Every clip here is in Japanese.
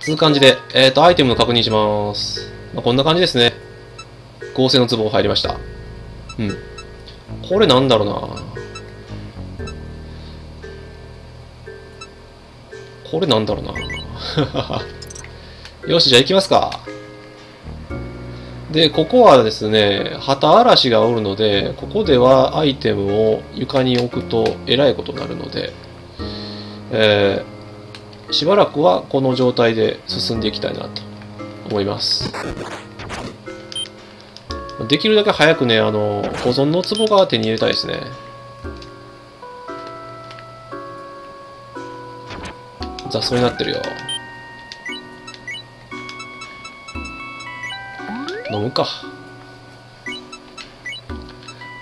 つう感じで、えっ、と、アイテムの確認します。まあ、こんな感じですね。合成の壺入りました。うん。これなんだろうなこれなんだろうな よし、じゃあ行きますか。で、ここはですね、旗嵐がおるので、ここではアイテムを床に置くとえらいことになるので、えー、しばらくはこの状態で進んでいきたいなと思います。できるだけ早くね、あの、保存の壺が手に入れたいですね。雑草になってるよ。飲むか。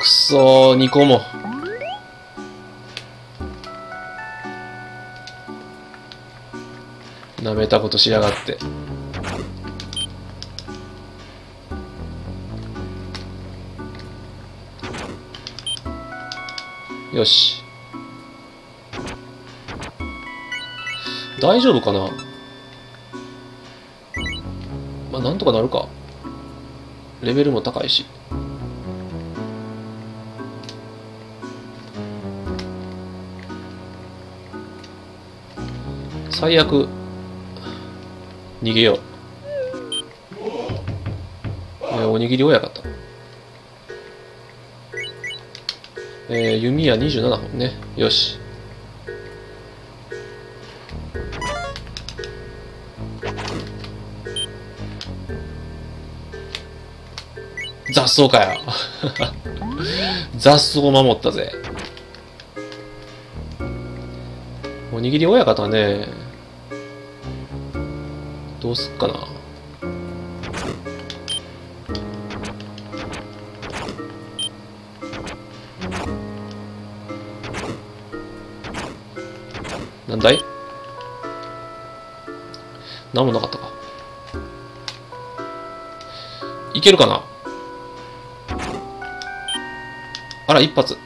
くそー、2個も。なめたことしやがって。よし。大丈夫かな？まあ、なんとかなるか。レベルも高いし。最悪、逃げよう。えーおにぎり親方。えー弓矢27本ね。よし。雑草かよ。雑草を守ったぜ。おにぎり親方ね。どうすっかな。なんだい？なんもなかったか。いけるかな？あら、一発。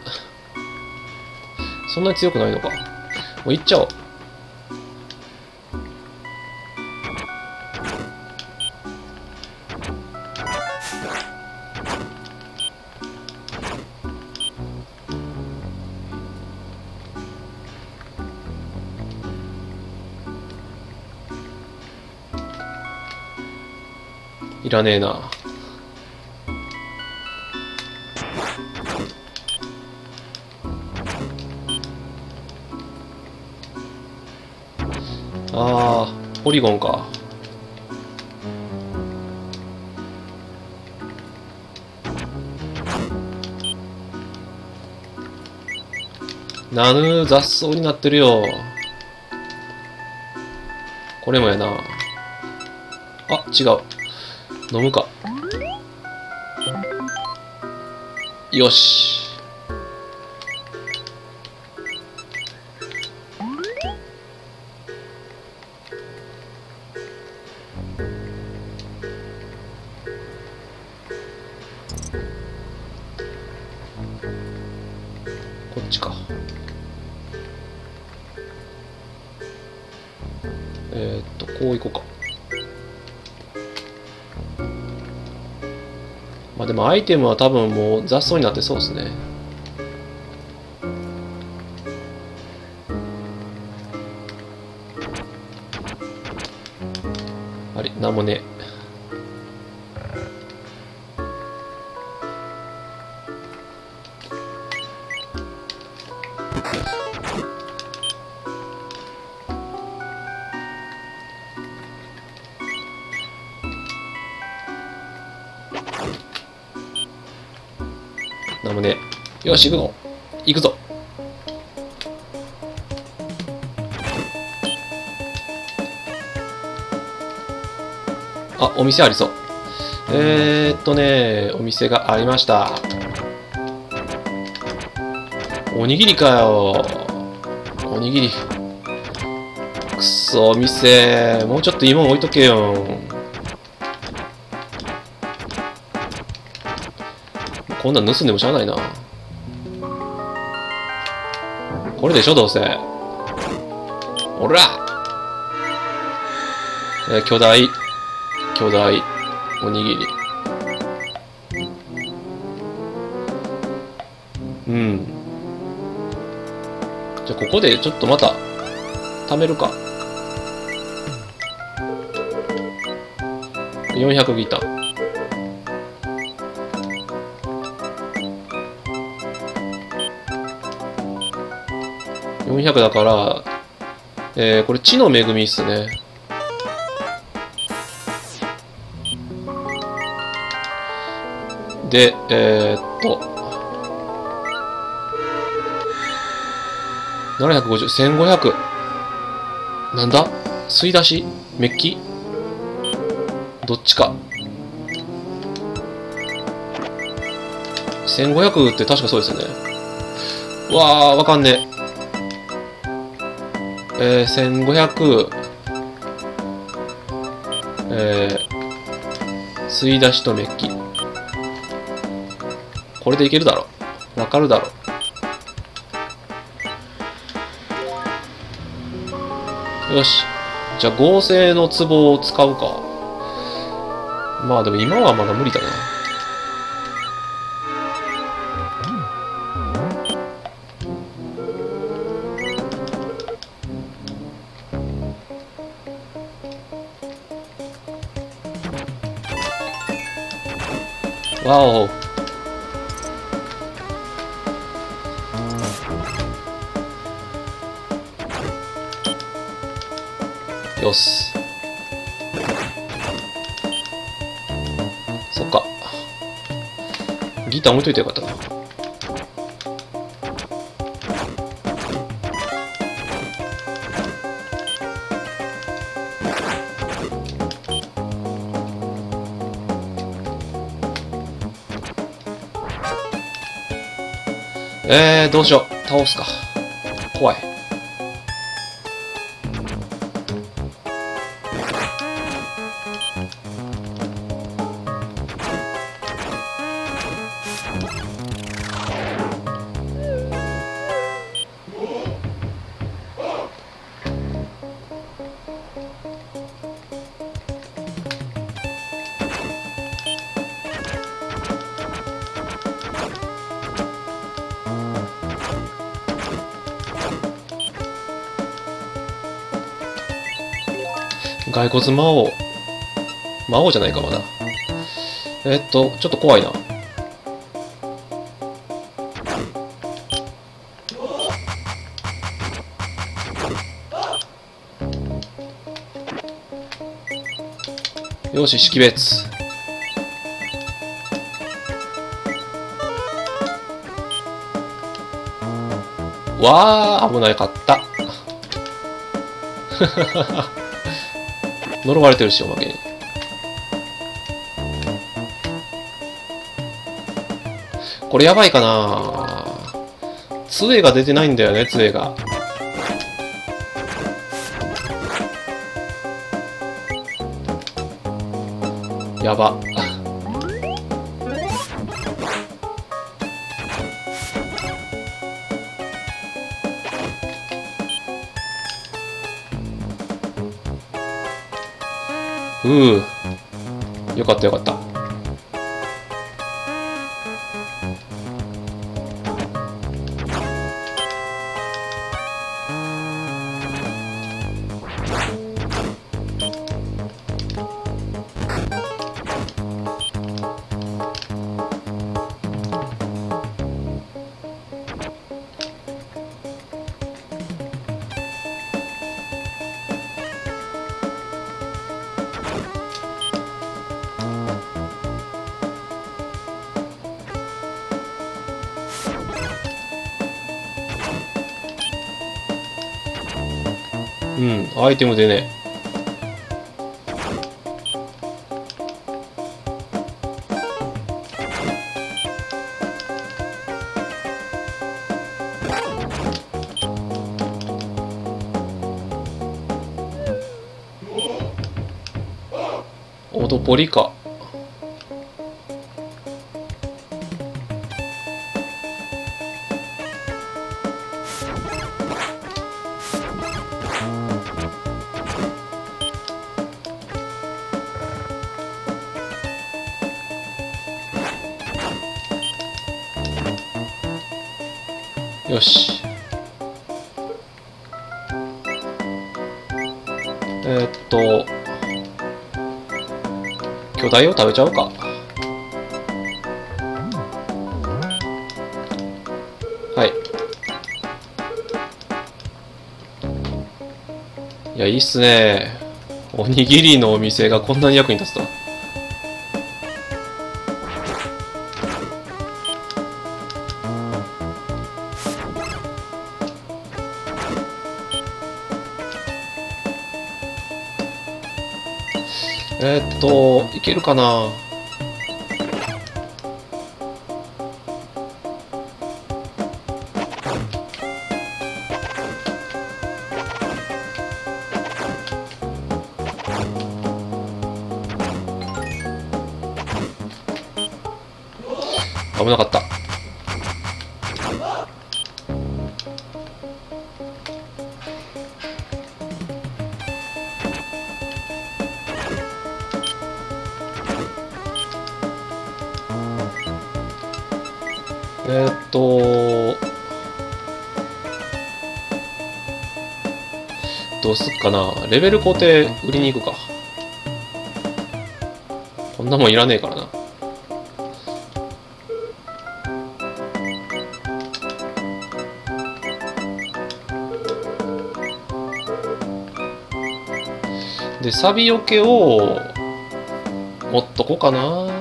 そんなに強くないのか。もう行っちゃおう。いらねえな。あー、ポリゴンか。なぬ雑草になってるよ。これもやな。あ、違う。飲むか。よし。こっちか。えー、っと、こう行こうか。まあでもアイテムは多分もう雑草になってそうですね。あれ、なんもねなんもねえ。よし、行くぞ。行くぞ。あ、お店ありそう。えー、っとね、お店がありました。おにぎりかよ。おにぎり。くそ、お店。もうちょっといいもん置いとけよ。こんなん盗んでもしゃあないな。これでしょ、どうせ。おらえー巨大、巨大、おにぎり。うん。じゃあ、ここでちょっとまた、貯めるか。400ギター。400だから、えー、これ地の恵みっすね。で、えー、っと、750、1500。なんだ？吸い出し？メッキ？どっちか。1500って確かそうですよね。わー、わかんねえ。えー、1500、えー、吸い出しとメッキ。これでいけるだろう。わかるだろう。よし。じゃあ合成の壺を使うか。まあでも今はまだ無理だな。わお。よし。そっか。ギター置いといてよかったな。えー、どうしよう。倒すか。怖い。骸骨魔王。魔王じゃないか、まだ。えっと、ちょっと怖いな。よし、識別。わー、危ないかった。呪われてるし、おまけに。これやばいかな杖が出てないんだよね、杖が。やば。ううよかったよかった。うん、アイテムでね。オドポリか。ー、っと巨大を食べちゃうか。はい。いやいいっすね。おにぎりのお店がこんなに役に立つとは。えー、っと、いけるかな？えーっと、どうすっかな。レベル固定売りに行くか。こんなもんいらねえからな。で、サビよけを持っとこうかな。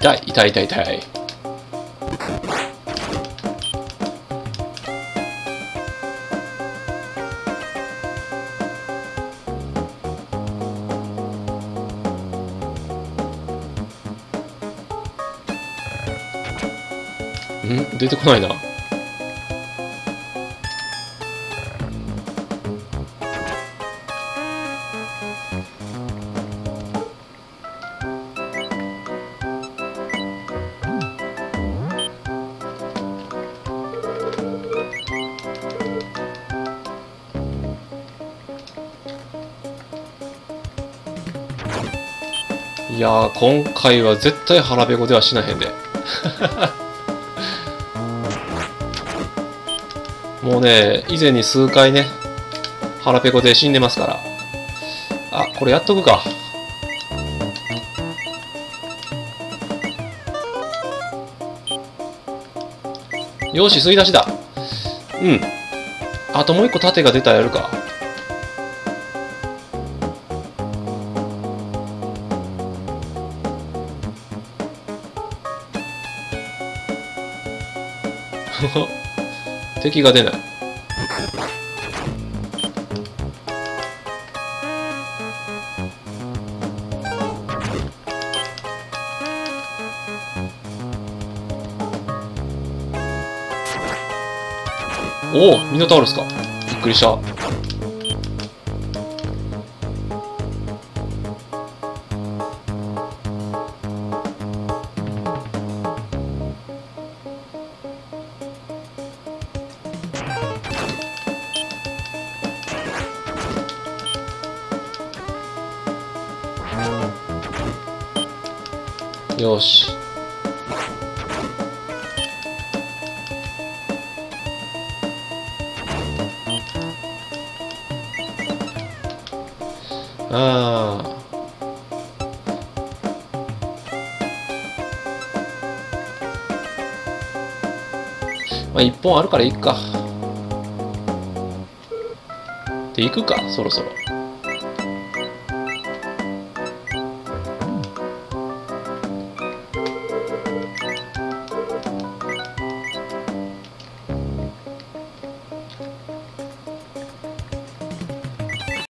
痛い、痛い、痛い、痛い。ん？出てこないな。いや、今回は絶対腹ペコではしなへんで。もうね、以前に数回ね、腹ペコで死んでますから。あ、これやっとくか。よし、吸い出しだ。うん。あともう一個盾が出たらやるか。敵が出ない。おおミノタウルスか。びっくりした。よし。ああ。まあ、一本あるからいいか。で、行くか、そろそろ。